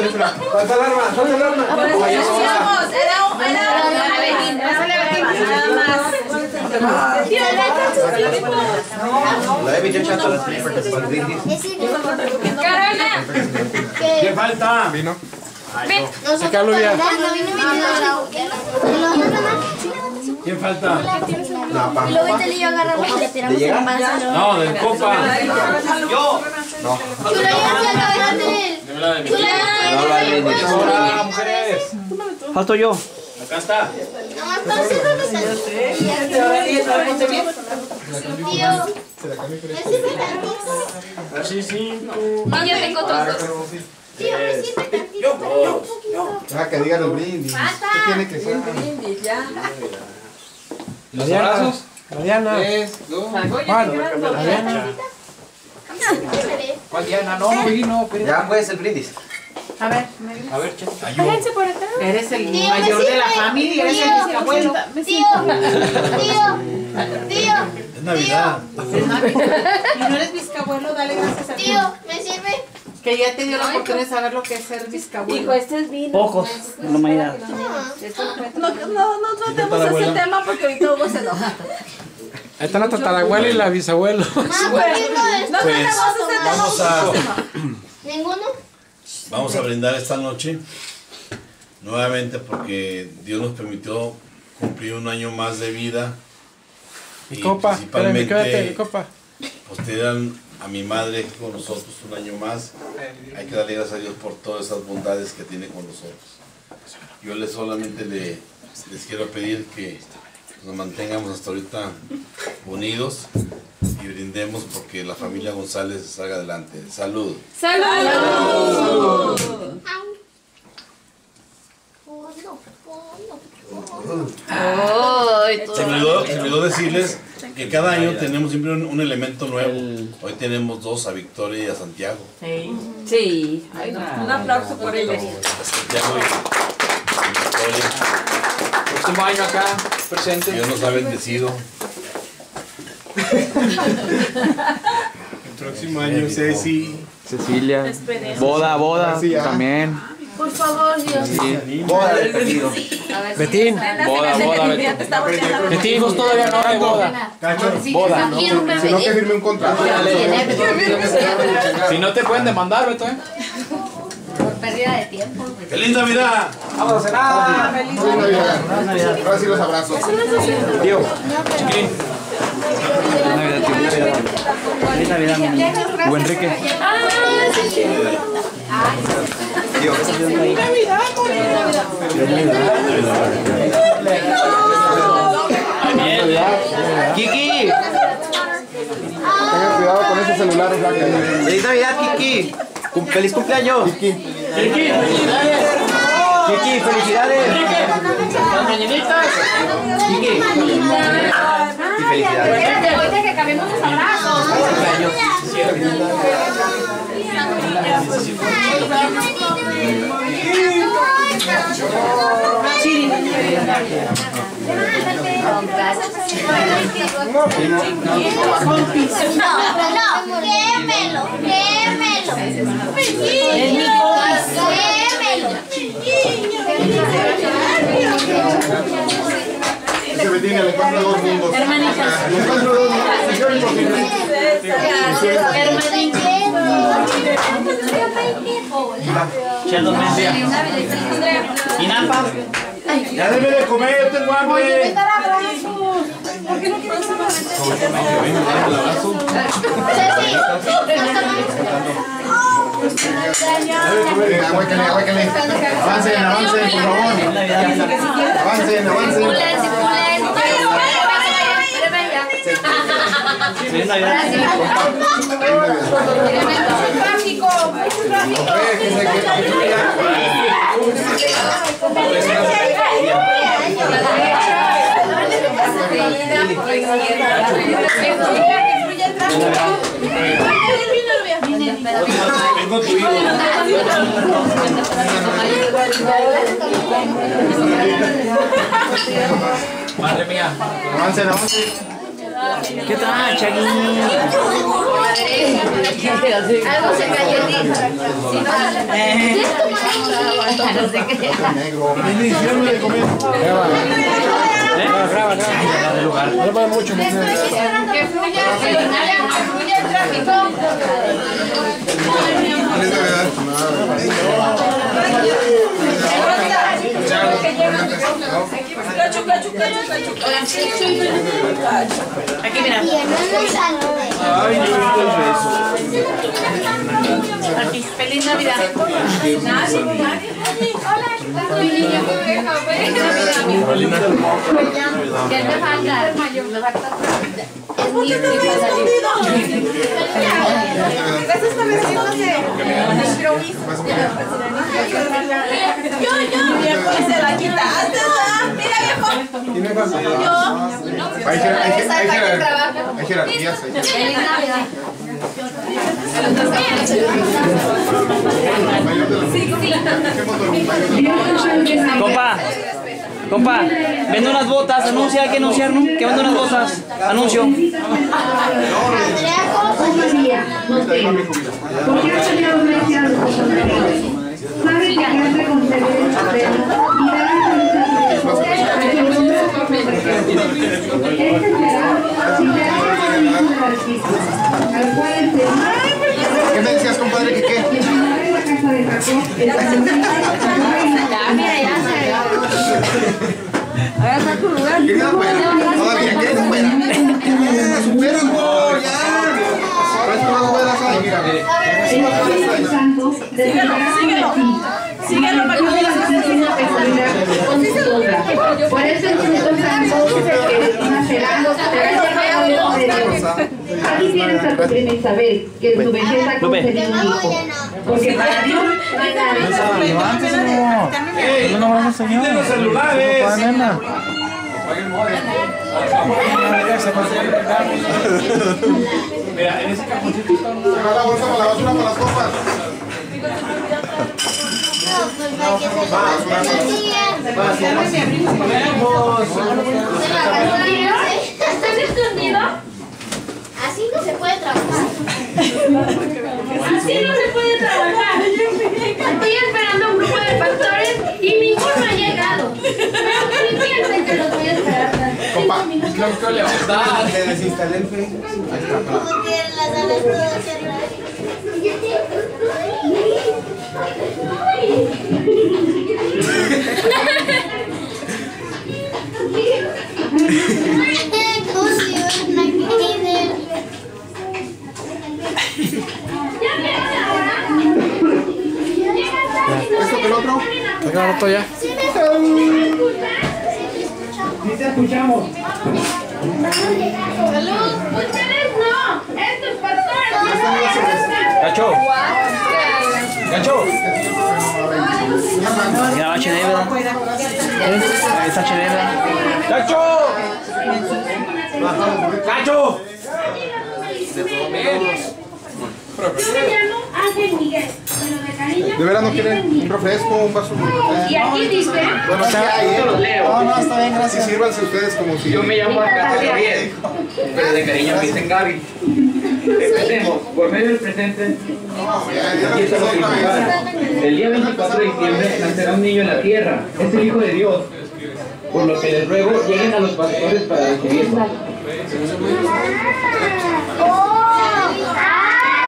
teléfono. Falta el arma, falta el arma. Vaya sola. Era un, era un, nada La de 28 hasta las 3 para el brindis. Carolina. ¿Qué falta? Vino. Acá Luvia. ¿Quién falta? La Y luego Vitel y yo agarramos y le tiramos. No, del copa. Yo. No. Le llevas la cabeza de Hola, mujeres. Falto yo. Acá está. Así cinco. No, yo tengo otros dos. Tío, ¿me sirve tantito? Ah, que digan el brindis. ¿Qué tiene que ser? Los abrazos. Diana. Tres, dos. Juan. ¿Cuál Diana? No, no vino. Ya pues el brindis. A ver, A ver, che. Vénganse por acá. eres el Tío, mayor me de la familia, eres el Tío. bisabuelo. Tío. Tío. Tío. Es Navidad. Y no eres bisabuelo, dale gracias a Dios. Tío, ¿me sirve? Que ya te dio la oportunidad de saber lo que es ser bisabuelo. Hijo, este es vino. Pocos en la humanidad. No, no, no tratemos ese tema porque ahorita Hugo se enoja. Ahí está la tatarabuela y la bisabuelo. Ah, ¿por qué no es? No tratemos ese tema. Vamos a, ¿Ninguno? vamos a brindar esta noche nuevamente porque Dios nos permitió cumplir un año más de vida. Mi copa. Espérame, quédate, mi principalmente copa. pues tener a mi madre aquí con nosotros un año más. Hay que darle gracias a Dios por todas esas bondades que tiene con nosotros. Yo le solamente le, les quiero pedir que nos mantengamos hasta ahorita unidos y brindemos porque la familia González salga adelante. Salud. ¡Salud! Ay, Se me, olvidó, se me olvidó decirles que cada año tenemos siempre un, un elemento nuevo. Hoy tenemos dos, a Victoria y a Santiago. Sí. Ay, no. Un aplauso por ellos. A Santiago y, y Victoria. Próximo año acá, presente. Dios nos ha bendecido. El próximo año, Ceci. Cecilia. Boda, boda. Ah, También. Por favor, Dios. Boda del. Betín. Boda, boda, Betín. Betín, hijos todavía no hay boda. Boda. Quiero un bebé. firme un contrato. Si no te pueden demandar, Beto, ¿eh? Pérdida de tiempo. ¡Feliz Navidad! Vamos a cenar. Ahora sí los abrazos. Tío. Chiquín. Feliz Navidad, tío. Feliz Navidad. Feliz Navidad, mi niño. Buen Enrique. Kiki. Tengan cuidado con ese celular. Feliz Navidad, Kiki. Feliz cumpleaños. Kiki. Kiki. Kiki, felicidades. Las mañanitas. Kiki. Y felicidades. Ahorita que acabemos los abrazos. No, quémelo, quémelo. Es Ya debe de comer, yo tengo hambre. Venga, aguáquenle, aguáquenle. Avancen, avancen, por favor. Avancen, avancen. Navidad. Ve, que se que- Vengo tu hijo. Madre mía. Avancen, avancen. ¿Qué tal, Chagui? Algo se cayó en No lugar. No va mucho. Que fluya, que fluya el tráfico. Cacho. Aquí, mira. Aquí. Feliz Navidad. Viejo, y se la quitaste. Mira, viejo. Yo. Hay jer- hay jer- hay jerarquías. hay jerarquías. Compa, compa, vende unas botas, anuncia, hay que anunciar, ¿no? Que vende unas botas, anuncio. Porque ha tenido gracia a los compañeros. Sabe que hace conceder el papel y dar Este será sinceramente un artista, al cual el Señor ¿Qué me decías, compadre? ¿Que qué? se Agarra tu lugar. Todavía, querida güera. Eh, supera, amor, ya. Traes puras güeras ahí, mira. El Espíritu Santo descenderá sobre ti. Síguelo para que la su obra. Por eso el Espíritu Santo que nacerá será el Hijo de Dios. Aquí tienes a tu prima Isabel, que en su belleza ha concedido un hijo. Porque para Dios no hay nada. Yo no vamos, señor. los celulares. Papá, nena. Mira, en la. Así no se puede trabajar. Así no se puede trabajar. Estoy esperando Compa, cinco minutos? creo que le va a dar. Le desinstalé el Facebook. Porque las alas cerradas. ¿Esto que el otro? ¿Está grabando ya? Ustedes no. Estos pastores. Gacho. Gacho. Ya HD, ¿verdad? Es HD, ¿verdad? ¡Cacho! ¡Cacho! Yo me llamo Ángel Miguel. Bueno, de cariño. ¿De veras no quieren un refresco, un vaso? Y aquí dice. Bueno, sí hay, ¿eh? No, no, está bien, Sí, gracias. sírvanse ustedes como si... Yo me llamo Gabriel, pero de cariño me dicen Gaby. Empecemos, por medio del presente. El día 24 de diciembre nacerá un niño en la tierra, es el Hijo de Dios. Por lo que les ruego, lleguen a los pastores para recibirlo.